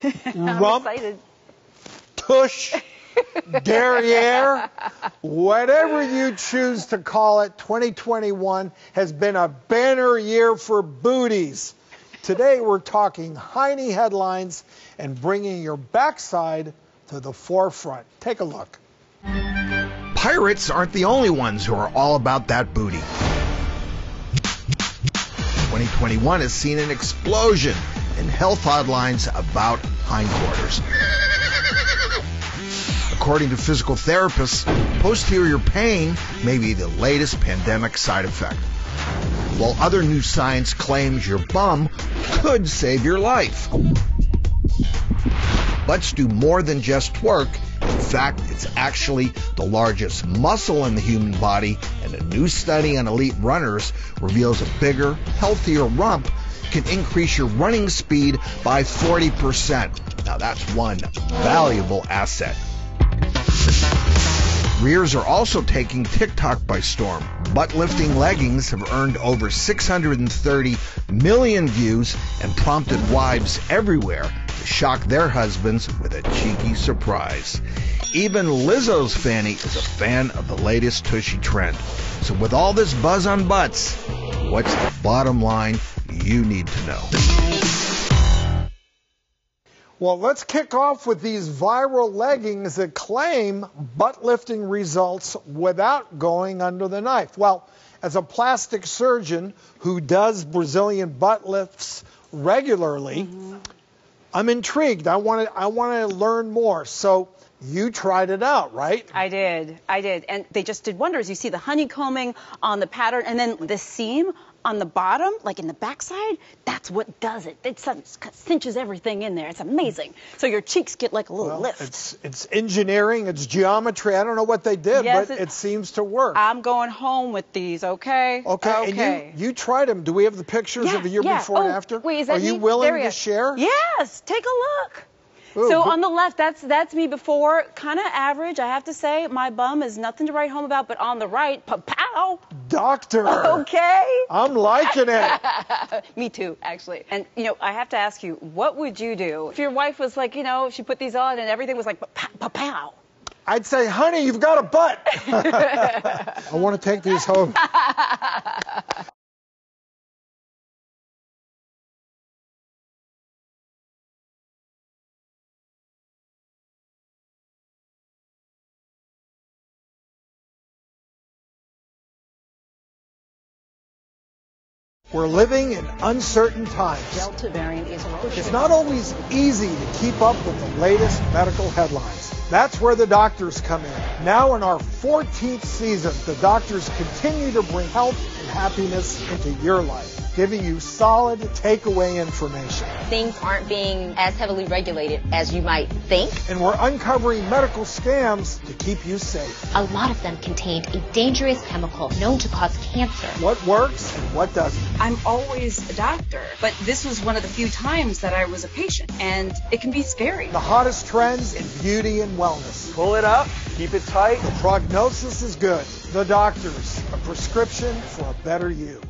I'm rump, excited. tush, derriere, whatever you choose to call it, 2021 has been a banner year for booties. Today we're talking Heine headlines and bringing your backside to the forefront. Take a look. Pirates aren't the only ones who are all about that booty. 2021 has seen an explosion in health headlines about hindquarters. According to physical therapists, posterior pain may be the latest pandemic side effect. While other new science claims your bum could save your life. Butts do more than just twerk. In fact, it's actually the largest muscle in the human body, and a new study on elite runners reveals a bigger, healthier rump can increase your running speed by 40%. Now that's one valuable asset. Rears are also taking TikTok by storm. Butt lifting leggings have earned over 630 million views and prompted wives everywhere shock their husbands with a cheeky surprise. Even Lizzo's fanny is a fan of the latest tushy trend. So with all this buzz on butts, what's the bottom line you need to know? Well, let's kick off with these viral leggings that claim butt lifting results without going under the knife. Well, as a plastic surgeon who does Brazilian butt lifts regularly, mm-hmm. I'm intrigued. I want to I want to learn more. So you tried it out, right? I did. I did. And they just did wonders. You see the honeycombing on the pattern and then the seam on the bottom, like in the backside, that's what does it. It cinches everything in there. It's amazing. So your cheeks get like a little well, lift. It's, it's engineering, it's geometry. I don't know what they did, yes, but it, it, seems to work. I'm going home with these, okay? Okay. okay. And you, you tried them. Do we have the pictures yeah, of the year yeah. before oh, and after? Wait, is that Are you me? willing to share? Yes. Take a look. Ooh, so on the left, that's that's me before, kind of average, I have to say. My bum is nothing to write home about, but on the right, pow. Doctor. Okay. I'm liking it. me too, actually. And you know, I have to ask you, what would you do if your wife was like, you know, she put these on and everything was like pow? I'd say, honey, you've got a butt. I want to take these home. We're living in uncertain times. Delta variant is It's not always easy to keep up with the latest medical headlines. That's where the doctors come in. Now in our 14th season, the doctors continue to bring health happiness into your life giving you solid takeaway information. Things aren't being as heavily regulated as you might think. And we're uncovering medical scams to keep you safe. A lot of them contained a dangerous chemical known to cause cancer. What works and what doesn't. I'm always a doctor, but this was one of the few times that I was a patient, and it can be scary. The hottest trends in beauty and wellness. Pull it up, keep it tight. The prognosis is good. The doctors, a prescription for a better you.